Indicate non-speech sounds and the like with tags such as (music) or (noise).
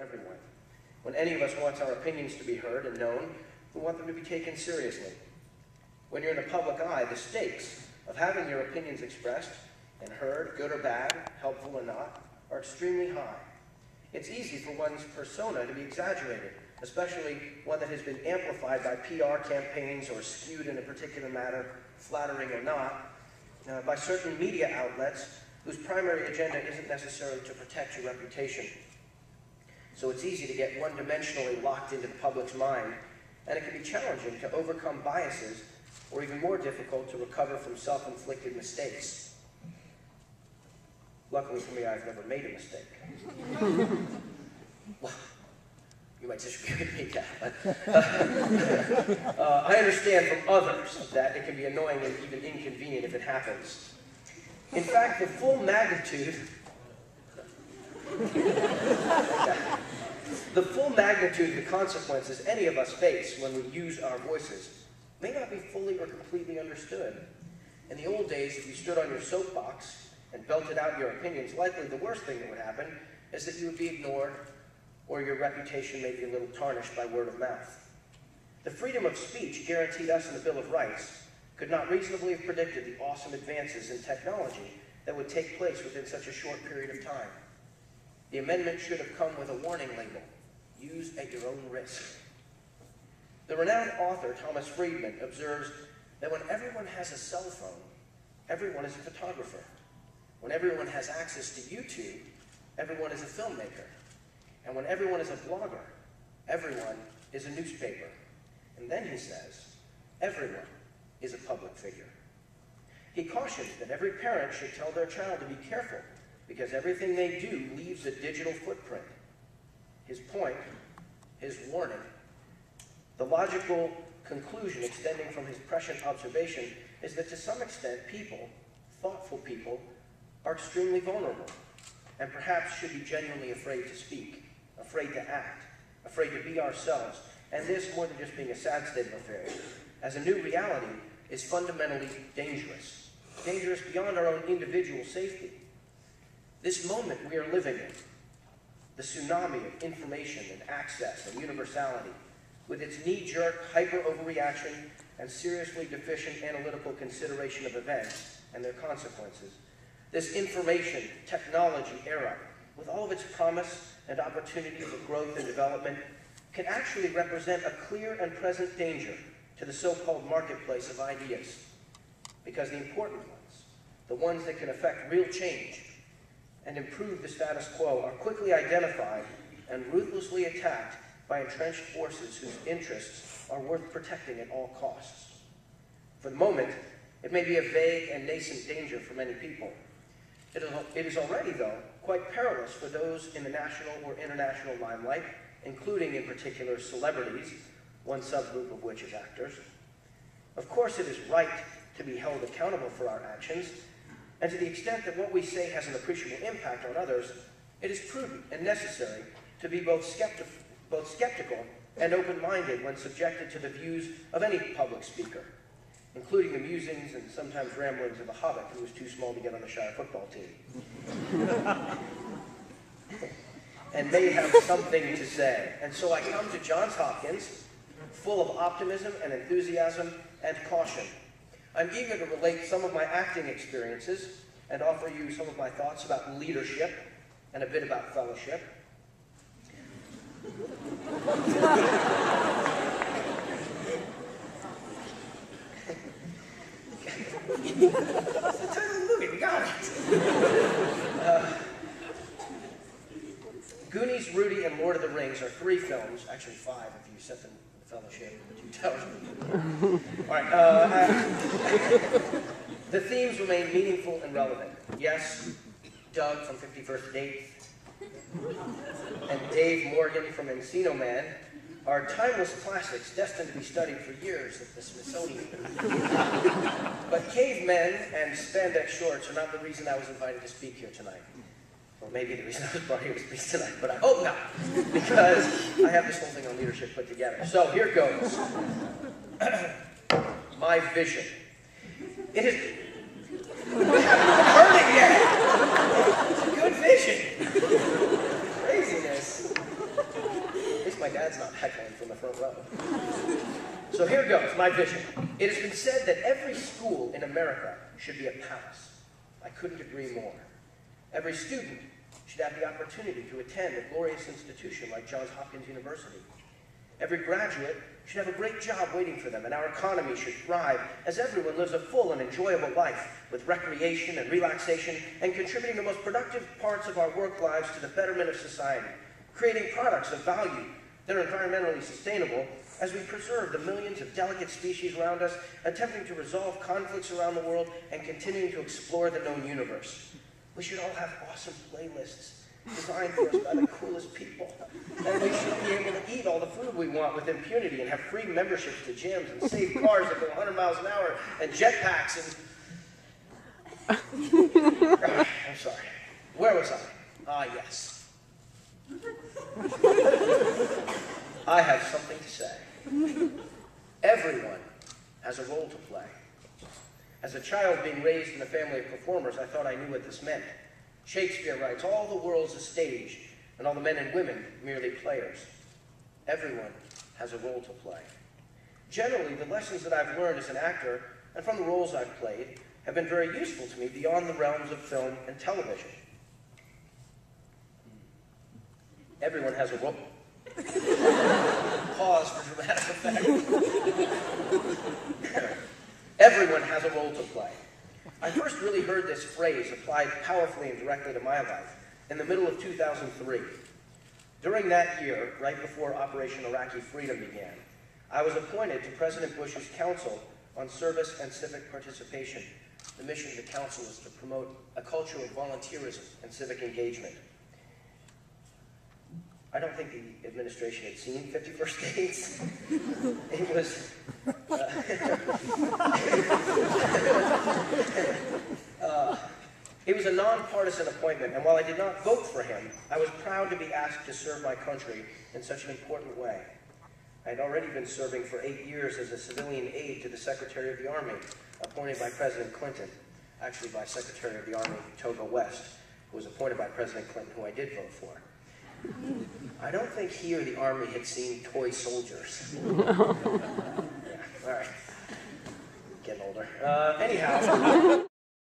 everyone. When any of us wants our opinions to be heard and known, we want them to be taken seriously. When you're in the public eye, the stakes of having your opinions expressed and heard, good or bad, helpful or not, are extremely high. It's easy for one's persona to be exaggerated, especially one that has been amplified by PR campaigns or skewed in a particular manner, flattering or not, uh, by certain media outlets whose primary agenda isn't necessarily to protect your reputation. So it's easy to get one-dimensionally locked into the public's mind, and it can be challenging to overcome biases, or even more difficult to recover from self-inflicted mistakes. Luckily for me, I've never made a mistake. (laughs) well, you might disagree with me, Dad, but uh, uh, I understand from others that it can be annoying and even inconvenient if it happens. In fact, the full magnitude (laughs) the full magnitude of the consequences any of us face when we use our voices may not be fully or completely understood. In the old days, if you stood on your soapbox and belted out your opinions, likely the worst thing that would happen is that you would be ignored or your reputation may be a little tarnished by word of mouth. The freedom of speech guaranteed us in the Bill of Rights could not reasonably have predicted the awesome advances in technology that would take place within such a short period of time. The amendment should have come with a warning label, use at your own risk. The renowned author Thomas Friedman observes that when everyone has a cell phone, everyone is a photographer. When everyone has access to YouTube, everyone is a filmmaker. And when everyone is a blogger, everyone is a newspaper. And then he says, everyone is a public figure. He cautions that every parent should tell their child to be careful because everything they do leaves a digital footprint. His point, his warning, the logical conclusion extending from his prescient observation is that to some extent people, thoughtful people, are extremely vulnerable and perhaps should be genuinely afraid to speak, afraid to act, afraid to be ourselves, and this more than just being a sad state of affairs, as a new reality is fundamentally dangerous, dangerous beyond our own individual safety. This moment we are living in, the tsunami of information and access and universality, with its knee-jerk hyper-overreaction and seriously deficient analytical consideration of events and their consequences, this information technology era, with all of its promise and opportunity for growth and development, can actually represent a clear and present danger to the so-called marketplace of ideas. Because the important ones, the ones that can affect real change and improve the status quo, are quickly identified and ruthlessly attacked by entrenched forces whose interests are worth protecting at all costs. For the moment, it may be a vague and nascent danger for many people, it is already, though, quite perilous for those in the national or international limelight, including in particular celebrities, one subgroup of which is actors. Of course, it is right to be held accountable for our actions, and to the extent that what we say has an appreciable impact on others, it is prudent and necessary to be both, skepti both skeptical and open-minded when subjected to the views of any public speaker including the musings and sometimes ramblings of a hobbit who was too small to get on the Shire football team. (laughs) and may have something to say. And so I come to Johns Hopkins, full of optimism and enthusiasm and caution. I'm eager to relate some of my acting experiences and offer you some of my thoughts about leadership and a bit about fellowship. The title of the movie. We got it. Uh, Goonies, Rudy, and Lord of the Rings are three films, actually five if you set them Fellowship. All right. Uh, the themes remain meaningful and relevant. Yes, Doug from 50 First Date and Dave Morgan from Encino Man are timeless classics destined to be studied for years at the Smithsonian. but cavemen and spandex shorts are not the reason I was invited to speak here tonight. Maybe the reason I was brought here to speak tonight, but I hope not, because I have this whole thing on leadership put together. So here goes. (clears throat) My vision. It is... Heard it yet! It's a good vision. Craziness. At least my dad's not heckling from the front row. So here goes, my vision. It has been said that every school in America should be a palace. I couldn't agree more. Every student should have the opportunity to attend a glorious institution like Johns Hopkins University. Every graduate should have a great job waiting for them, and our economy should thrive as everyone lives a full and enjoyable life with recreation and relaxation and contributing the most productive parts of our work lives to the betterment of society, creating products of value that are environmentally sustainable as we preserve the millions of delicate species around us, attempting to resolve conflicts around the world, and continuing to explore the known universe. We should all have awesome playlists designed for us by the coolest people. And we should be able to eat all the food we want with impunity and have free memberships to gyms and save cars that go 100 miles an hour and jetpacks and... (sighs) I'm sorry. Where was I? Ah, yes. I have something to say. Everyone has a role to play. As a child being raised in a family of performers, I thought I knew what this meant. Shakespeare writes, all the world's a stage, and all the men and women merely players. Everyone has a role to play. Generally, the lessons that I've learned as an actor, and from the roles I've played, have been very useful to me beyond the realms of film and television. Everyone has a role. (laughs) Pause for dramatic effect. (laughs) Everyone has a role to play. I first really heard this phrase applied powerfully and directly to my life in the middle of 2003. During that year, right before Operation Iraqi Freedom began, I was appointed to President Bush's Council on Service and Civic Participation. The mission of the council was to promote a culture of volunteerism and civic engagement. I don't think the administration had seen 50 First (laughs) Dates. it was. Uh, (laughs) uh, it was a nonpartisan appointment, and while I did not vote for him, I was proud to be asked to serve my country in such an important way. I had already been serving for eight years as a civilian aide to the Secretary of the Army, appointed by President Clinton, actually by Secretary of the Army Togo West, who was appointed by President Clinton, who I did vote for. I don't think he or the Army had seen toy soldiers. (laughs) (laughs) yeah, all right. Getting older. Uh, anyhow. (laughs)